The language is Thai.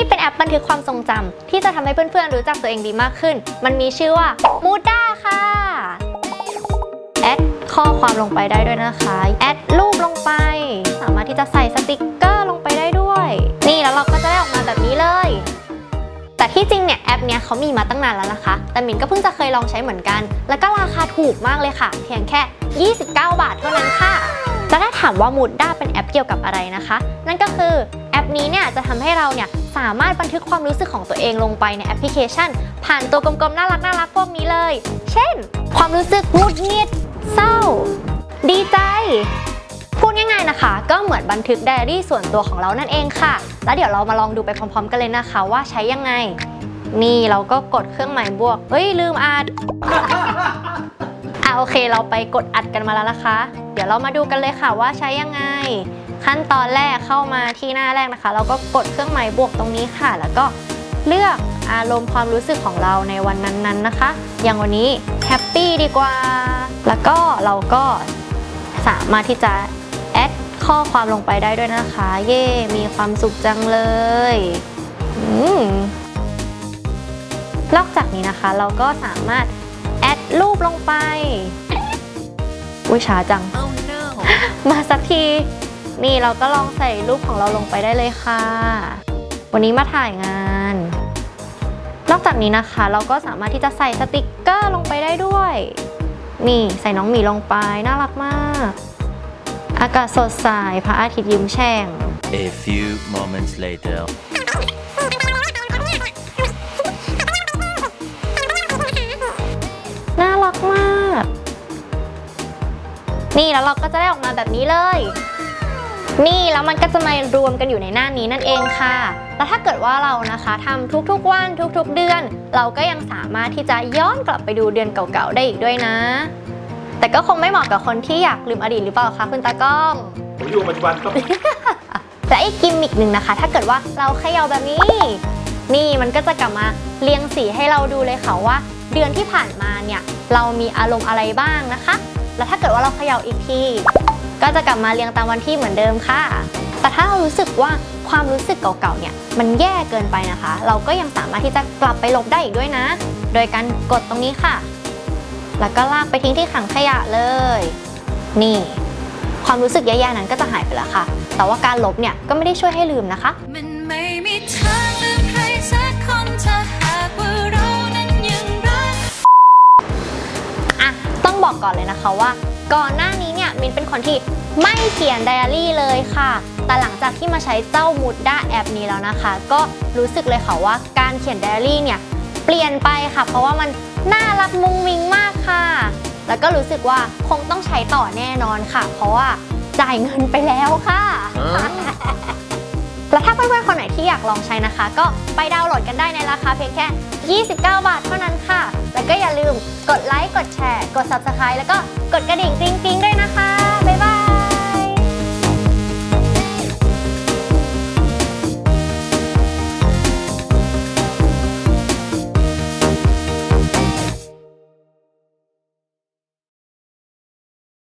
นี่เป็นแอปบันทึกความทรงจำที่จะทำให้เพื่อนๆรู้จักตัวเองดีมากขึ้น มันมีชื่อว่า MOODA ค่ะ add ข้อความลงไปได้ด้วยนะคะ add รูปลงไป สามารถที่จะใส่สติกเกอร์ลงไปได้ด้วย นี่แล้วเราก็จะได้ออกมาแบบนี้เลย แต่ที่จริงเนี่ยแอปเนี้ยเขามีมาตั้งนานแล้วนะคะ แต่หมินก็เพิ่งจะเคยลองใช้เหมือนกัน แล้วก็ราคาถูกมากเลยค่ะ เพียงแค่ 29 บาทเท่านั้นค่ะแล้วถ้าถามว่า MOODA เป็นแอปเกี่ยวกับอะไรนะคะ นั่นก็คือ นี้เนี่ยจะทำให้เราเนี่ยสามารถบันทึกความรู้สึกของตัวเองลงไปในแอปพลิเคชัน ผ่านตัวกลมๆ น่ารักน่ารักพวกนี้เลย เช่น ความรู้สึกหงุดหงิดเศร้า ดีใจ พูดง่ายๆนะคะ ก็เหมือนบันทึกไดอารี่ส่วนตัวของเรานั่นเองค่ะ แล้วเดี๋ยวเรามาลองดูไปพร้อม ๆ กันเลยนะคะว่าใช้ยังไง นี่เราก็กดเครื่องหมายบวกเฮ้ยลืมอัดอะโอเค เราไปกดอัดกันมาแล้วนะคะ เดี๋ยวเรามาดูกันเลยค่ะว่าใช้ยังไง ขั้นตอนแรกเข้ามาที่หน้าแรกนะคะ เราก็กดเครื่องหมายบวกตรงนี้ค่ะ แล้วก็เลือกอารมณ์ความรู้สึกของเราในวันนั้นๆนะคะ อย่างวันนี้แฮปปี้ดีกว่า แล้วก็เราก็สามารถที่จะแอดข้อความลงไปได้ด้วยนะคะ เย่มีความสุขจังเลยอืมนอกจากนี้นะคะ เราก็สามารถแอดรูปลงไป อุ้ยช้าจัง Oh no มาสักที นี่เราก็ลองใส่รูปของเราลงไปได้เลยค่ะ วันนี้มาถ่ายงาน นอกจากนี้นะคะ เราก็สามารถที่จะใส่สติกเกอร์ลงไปได้ด้วย นี่ใส่น้องหมีลงไปน่ารักมาก อากาศสดใสพระอาทิตย์ยิ้มแฉ่ง A few moments later. น่ารักมาก นี่แล้วเราก็จะได้ออกมาแบบนี้เลย นี่แล้วมันก็จะมารวมกันอยู่ในหน้านี้นั่นเองค่ะ แล้วถ้าเกิดว่าเรานะคะทำทุกๆวันทุกๆเดือน เราก็ยังสามารถที่จะย้อนกลับไปดูเดือนเก่าๆได้อีกด้วยนะ แต่ก็คงไม่เหมาะกับคนที่อยากลืมอดีตหรือเปล่าคะคุณตากล้องผมอยู่ปัจจุบันครับและอีกกิมมิกหนึ่งนะคะ ถ้าเกิดว่าเราเขย่าแบบนี้ นี่มันก็จะกลับมาเรียงสีให้เราดูเลยค่ะว่า เดือนที่ผ่านมาเนี่ยเรามีอารมณ์อะไรบ้างนะคะ แล้วถ้าเกิดว่าเราเขย่าอีกที ก็จะกลับมาเรียงตามวันที่เหมือนเดิมค่ะ แต่ถ้าเรารู้สึกว่าความรู้สึกเก่าๆเนี่ยมันแย่เกินไปนะคะ เราก็ยังสามารถที่จะกลับไปลบได้อีกด้วยนะ โดยการกดตรงนี้ค่ะ แล้วก็ลากไปทิ้งที่ถังขยะเลย นี่ ความรู้สึกแย่ๆนั้นก็จะหายไปแล้วค่ะ แต่ว่าการลบเนี่ยก็ไม่ได้ช่วยให้ลืมนะคะมันไม่มีทางลืมใครสักคนถ้าหากว่าเรานั้นยังรักอะต้องบอกก่อนเลยนะคะว่า ก่อนหน้านี้เนี่ย มินเป็นคนที่ไม่เขียนไดอารี่เลยค่ะ แต่หลังจากที่มาใช้เจ้า Muda แอปนี้แล้วนะคะ ก็รู้สึกเลยค่ะว่าการเขียนไดอารี่เนี่ยเปลี่ยนไปค่ะ เพราะว่ามันน่ารักมุ้งมิ้งมากค่ะ แล้วก็รู้สึกว่าคงต้องใช้ต่อแน่นอนค่ะ เพราะว่าจ่ายเงินไปแล้วค่ะแล้วถ้าเพื่อนๆคนไหนที่อยากลองใช้นะคะ ก็ไปดาวน์โหลดกันได้ในราคาเพียงแค่ 29 บาทเท่านั้น ก็อย่าลืมกดไลค์กดแชร์ กด Subscribe แล้วก็กดกระดิ่งกริ๊งๆด้วยนะคะ